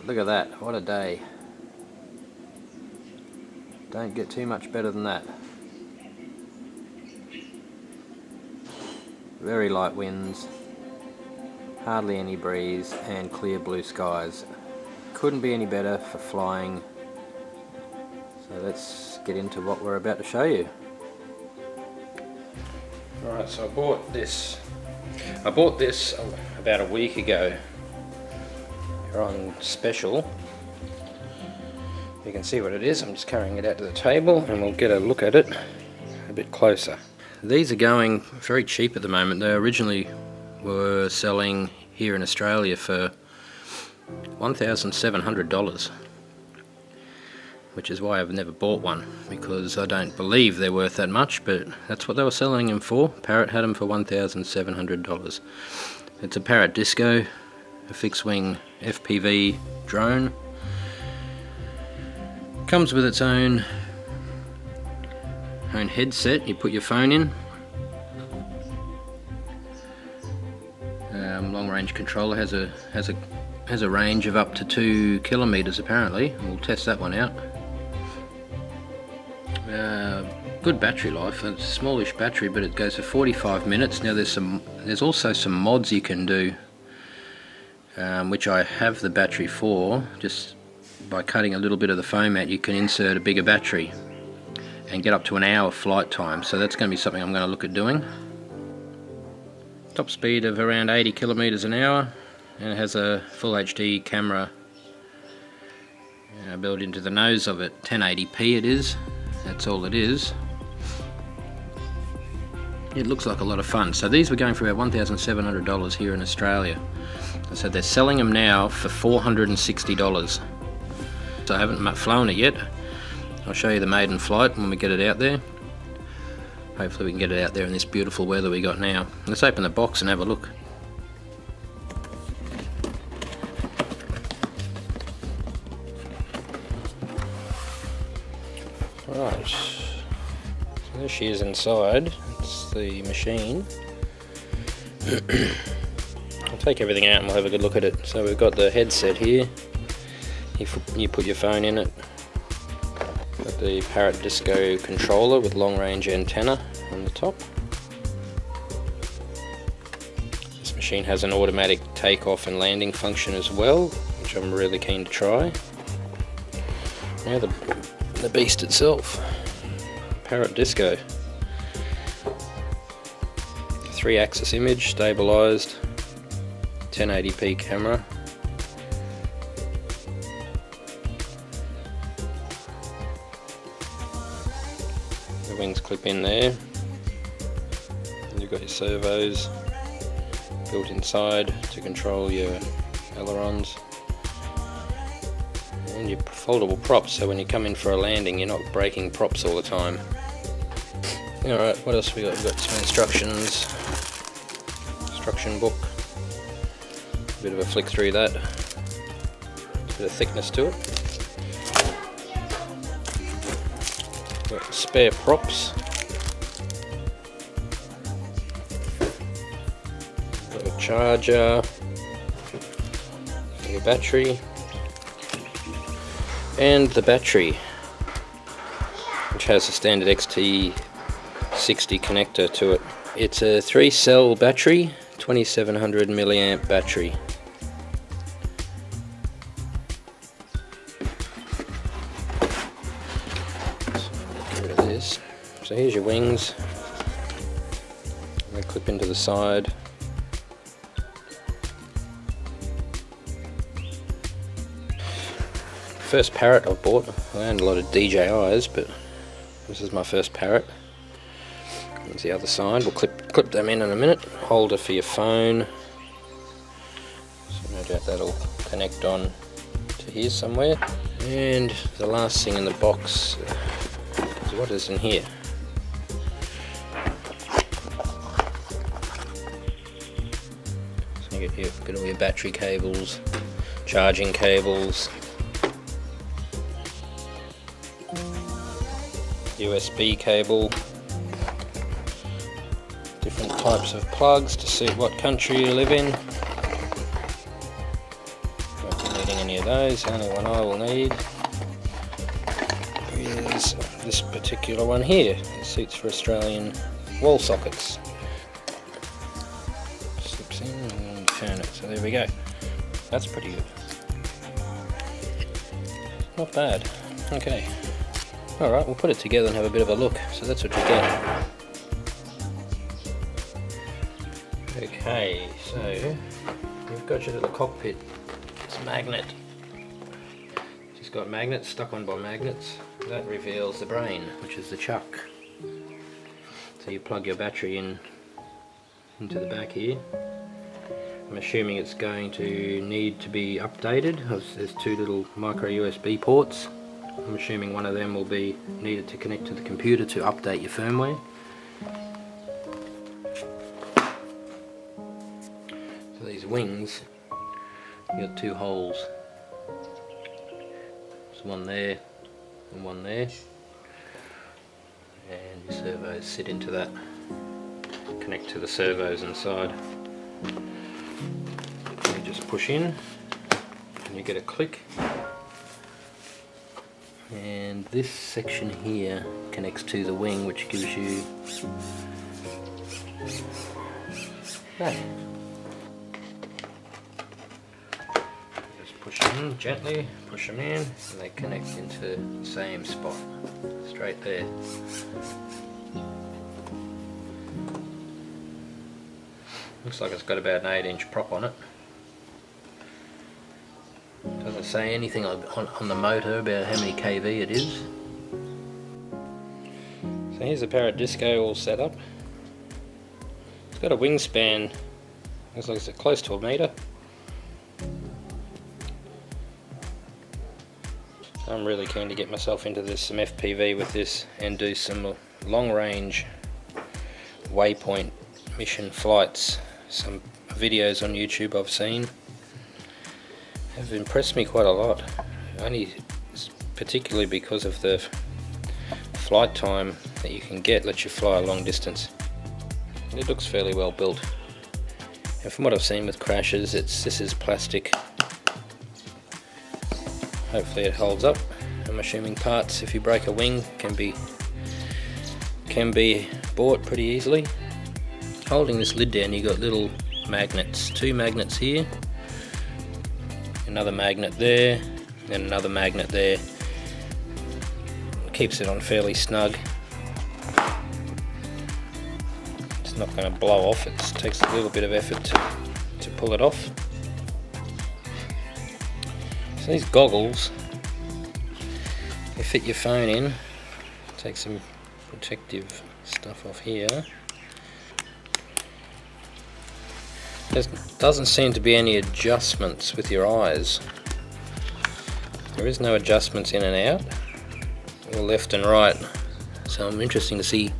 But look at that, what a day. Don't get too much better than that. Very light winds, hardly any breeze and clear blue skies. Couldn't be any better for flying. So let's get into what we're about to show you. Alright, so I bought this. I bought this about a week ago. They're on special. You can see what it is. I'm just carrying it out to the table and we'll get a look at it a bit closer. These are going very cheap at the moment. They originally were selling here in Australia for $1,700 which is why I've never bought one because I don't believe they're worth that much but that's what they were selling them for Parrot had them for $1,700 it's a Parrot Disco a fixed wing FPV drone comes with its own own headset you put your phone in um, long range controller has a has a has a range of up to two kilometers apparently we'll test that one out uh, good battery life. It's a smallish battery, but it goes for 45 minutes. Now there's some, there's also some mods you can do, um, which I have the battery for. Just by cutting a little bit of the foam out, you can insert a bigger battery and get up to an hour flight time. So that's going to be something I'm going to look at doing. Top speed of around 80 kilometers an hour, and it has a full HD camera uh, built into the nose of it. 1080p it is that's all it is it looks like a lot of fun so these were going for about $1,700 here in Australia so they're selling them now for $460 so I haven't flown it yet. I'll show you the maiden flight when we get it out there. Hopefully we can get it out there in this beautiful weather we got now. Let's open the box and have a look. Right, so there she is inside. It's the machine. Take everything out and we'll have a good look at it. So we've got the headset here. You, you put your phone in it. Got the Parrot Disco controller with long range antenna on the top. This machine has an automatic takeoff and landing function as well, which I'm really keen to try. Now the the beast itself. Parrot Disco. Three axis image, stabilized, 1080p camera. The wings clip in there. and You've got your servos built inside to control your ailerons and your foldable props so when you come in for a landing you're not breaking props all the time. Alright, what else we got? We've got some instructions, instruction book, a bit of a flick through that, bit of thickness to it. Got spare props. A charger, your battery, and the battery which has a standard XT60 connector to it. It's a three cell battery, 2700 milliamp battery. Here's your wings. They clip into the side. first parrot I've bought. I owned a lot of DJIs, but this is my first parrot. There's the other side. We'll clip clip them in in a minute. Holder for your phone. So no doubt that'll connect on to here somewhere. And the last thing in the box is what is in here. You get, your, get all your battery cables, charging cables, USB cable, different types of plugs to suit what country you live in. Need needing any of those. The only one I will need is this particular one here. It suits for Australian wall sockets. We go. That's pretty good. Not bad. Okay. Alright, we'll put it together and have a bit of a look. So that's what you get. Okay, so we've got your little cockpit. It's magnet. Just got magnets stuck on by magnets. That reveals the brain, which is the chuck. So you plug your battery in into the back here. I'm assuming it's going to need to be updated. There's two little micro USB ports. I'm assuming one of them will be needed to connect to the computer to update your firmware. So these wings, you got two holes. There's one there and one there. And your servos sit into that. Connect to the servos inside. Push in and you get a click. And this section here connects to the wing which gives you that. Just push in gently, push them in, and they connect into the same spot, straight there. Looks like it's got about an 8 inch prop on it. Say anything on, on the motor about how many kV it is. So here's the disco all set up. It's got a wingspan, looks like it's close to a metre. I'm really keen to get myself into this some FPV with this and do some long range waypoint mission flights. Some videos on YouTube I've seen have impressed me quite a lot. Only particularly because of the flight time that you can get lets you fly a long distance. It looks fairly well built. And from what I've seen with crashes, it's this is plastic hopefully it holds up I'm assuming parts if you break a wing can be can be bought pretty easily holding this lid down you've got little magnets two magnets here another magnet there and another magnet there. Keeps it on fairly snug. It's not going to blow off. It takes a little bit of effort to, to pull it off. So these goggles, you fit your phone in, take some protective stuff off here. There doesn't seem to be any adjustments with your eyes. There is no adjustments in and out, or left and right. So I'm interested to see.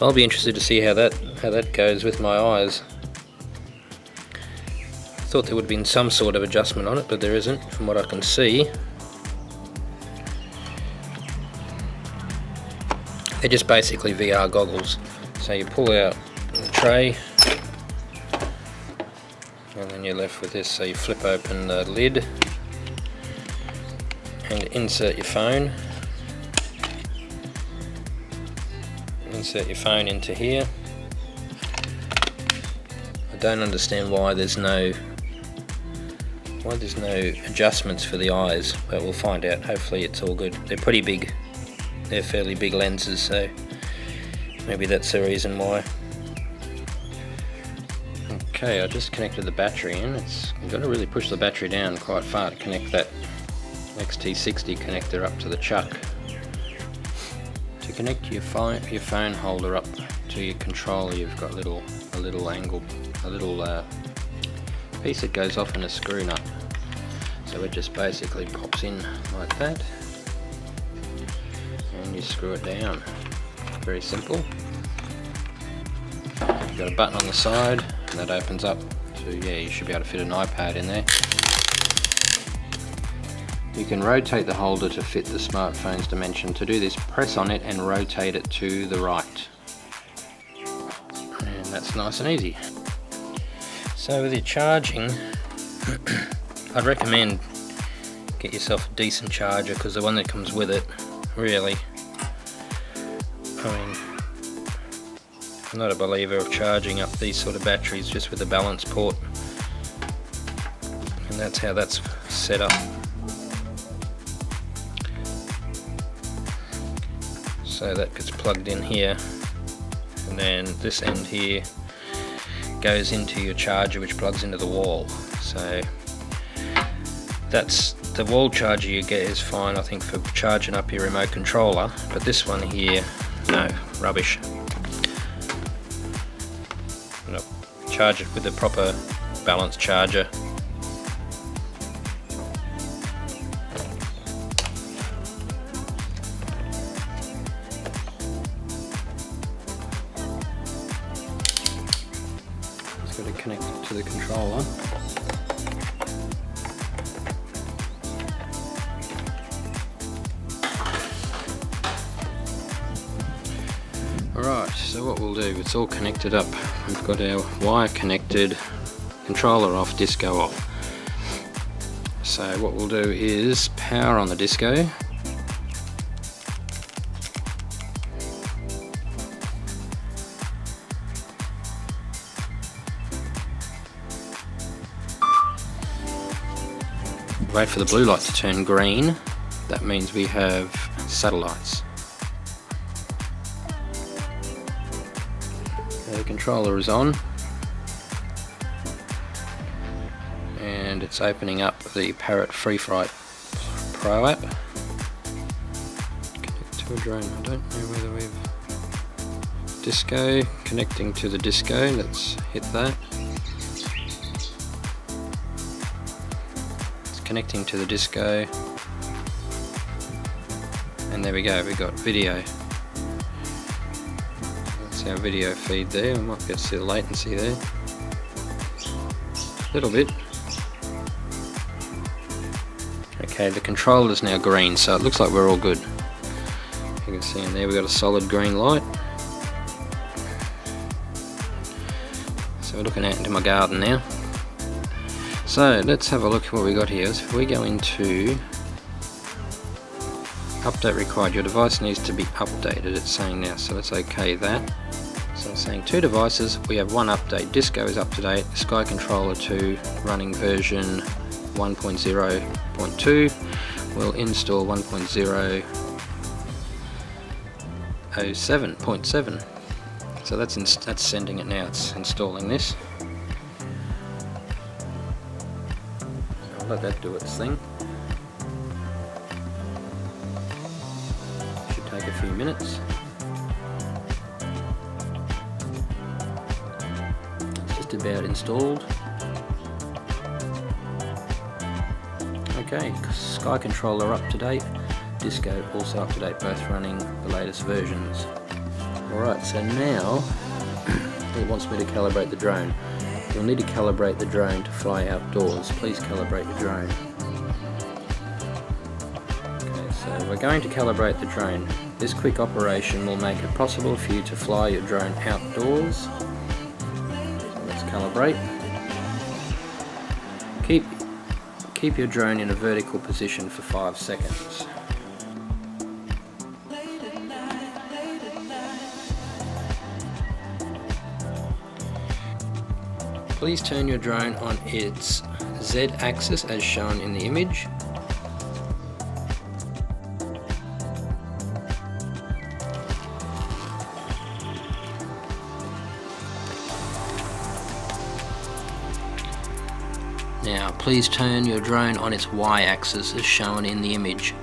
I'll be interested to see how that how that goes with my eyes. Thought there would have been some sort of adjustment on it, but there isn't from what I can see. They're just basically VR goggles. So you pull out the tray and then you're left with this. So you flip open the lid and insert your phone. Insert your phone into here. I don't understand why there's no why there's no adjustments for the eyes, but we'll find out. Hopefully it's all good. They're pretty big. They're fairly big lenses, so maybe that's the reason why. Okay, I just connected the battery in. It's you've got to really push the battery down quite far to connect that XT60 connector up to the chuck. To connect your phone your phone holder up to your controller, you've got little a little angle, a little uh, piece that goes off in a screw nut. So it just basically pops in like that and you screw it down. Very simple. You've got a button on the side and that opens up so yeah you should be able to fit an iPad in there. You can rotate the holder to fit the smartphone's dimension. To do this press on it and rotate it to the right. And that's nice and easy. So with your charging, I'd recommend get yourself a decent charger because the one that comes with it really I'm not a believer of charging up these sort of batteries just with a balance port. And that's how that's set up. So that gets plugged in here. And then this end here goes into your charger which plugs into the wall. So that's the wall charger you get is fine I think for charging up your remote controller. But this one here no rubbish charge it with the proper balance charger Alright, so what we'll do, it's all connected up. We've got our wire connected, controller off, disco off. So what we'll do is power on the disco. Wait for the blue light to turn green. That means we have satellites. Controller is on and it's opening up the Parrot Free FreeFlight Pro app. Connect to a drone. I don't know whether we've disco connecting to the disco. Let's hit that. It's connecting to the disco. And there we go. We got video our video feed there. I might be able to see the latency there. A little bit. Okay, the controller is now green, so it looks like we're all good. You can see in there we've got a solid green light. So we're looking out into my garden now. So let's have a look at what we got here. So if we go into update required, your device needs to be updated, it's saying now, so let's okay that. So it's saying two devices, we have one update, Disco is up to date, Sky Controller 2 running version 1.0.2, we'll install 1.007.7. So that's, that's sending it now, it's installing this. I'll let that do its thing. Few minutes. just about installed. Okay, Sky Controller up to date, Disco also up to date, both running the latest versions. Alright, so now it wants me to calibrate the drone. You'll need to calibrate the drone to fly outdoors. Please calibrate the drone. Going to calibrate the drone. This quick operation will make it possible for you to fly your drone outdoors Let's calibrate. Keep, keep your drone in a vertical position for 5 seconds. Please turn your drone on its Z axis as shown in the image Now please turn your drone on its y-axis as shown in the image.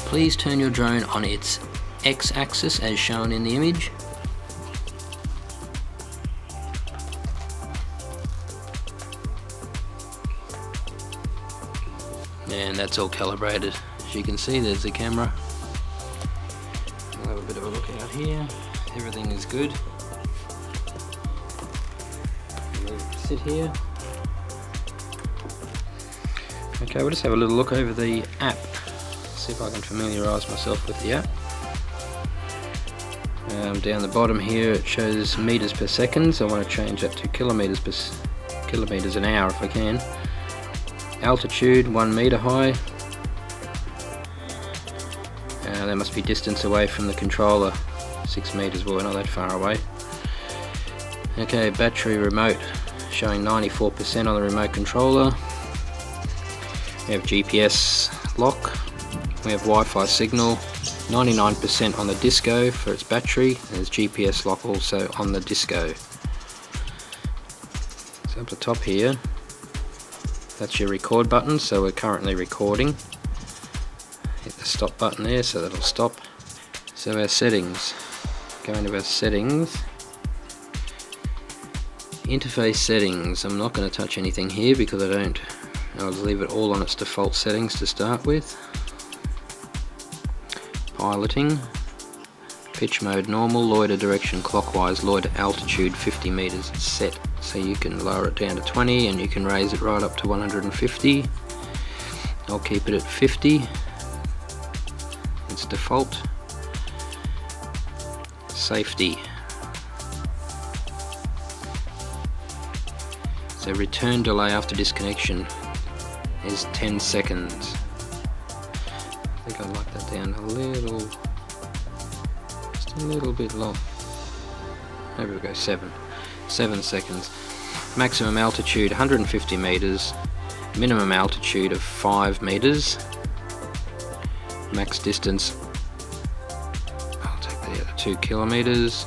Please turn your drone on its x-axis as shown in the image. And that's all calibrated. As you can see, there's the camera good. Sit here. Okay, we'll just have a little look over the app. See if I can familiarise myself with the app. Um, down the bottom here it shows meters per second, so I want to change that to kilometers per kilometers an hour if I can. Altitude, one meter high. Uh, there must be distance away from the controller, six meters. Well, we're not that far away. Okay, battery remote showing 94% on the remote controller. We have GPS lock. We have Wi-Fi signal. 99% on the disco for its battery. There's GPS lock also on the disco. So up the top here, that's your record button, so we're currently recording. Hit the stop button there so that'll stop. So our settings, go into our settings. Interface settings, I'm not going to touch anything here because I don't, I'll leave it all on its default settings to start with piloting, pitch mode normal, loiter direction clockwise, loiter altitude 50 meters set. So you can lower it down to 20 and you can raise it right up to 150. I'll keep it at 50. It's default. Safety. So return delay after disconnection is 10 seconds I think I'll lock that down a little, just a little bit long. Maybe we'll go seven, seven seconds. Maximum altitude 150 meters, minimum altitude of five meters. Max distance, The two kilometers.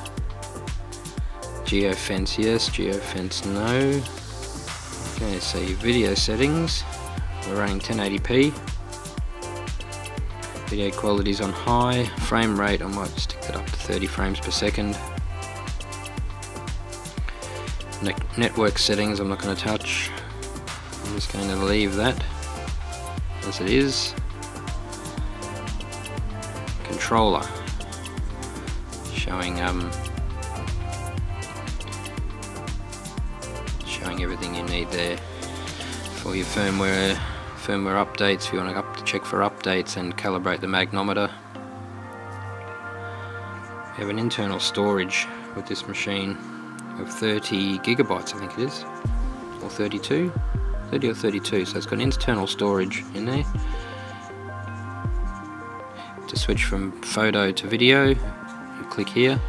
Geofence yes, geofence no. Okay, so your video settings, we're running 1080p. Video quality is on high. Frame rate, I might stick that up to 30 frames per second. Ne network settings, I'm not going to touch. I'm just going to leave that as it is. Controller showing um, showing everything you need there for your firmware firmware updates. If you want to up check for updates and calibrate the magnometer. We have an internal storage with this machine of 30 gigabytes I think it is or 32 30 or 32 so it's got internal storage in there to switch from photo to video click here.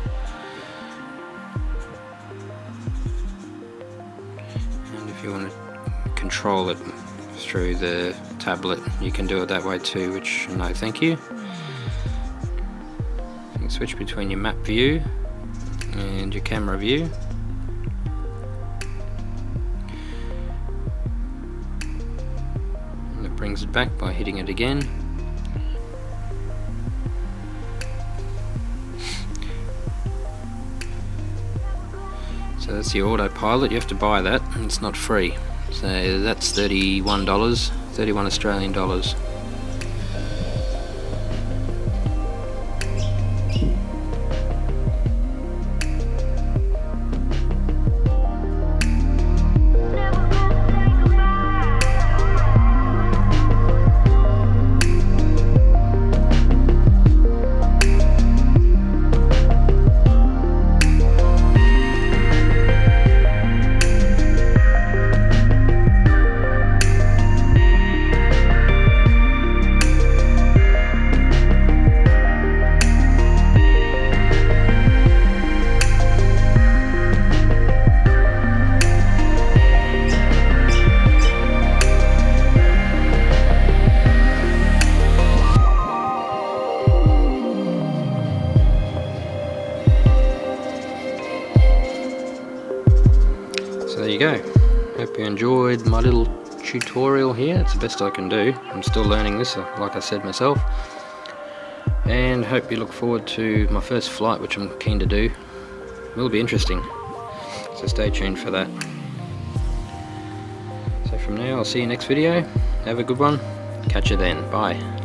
And if you want to control it through the tablet you can do it that way too which no thank you. You can switch between your map view and your camera view. And it brings it back by hitting it again so that's autopilot you have to buy that and it's not free so that's $31, 31 Australian dollars. Tutorial here. It's the best I can do. I'm still learning this, uh, like I said myself. And hope you look forward to my first flight, which I'm keen to do. It will be interesting. So stay tuned for that. So from now, I'll see you next video. Have a good one. Catch you then. Bye.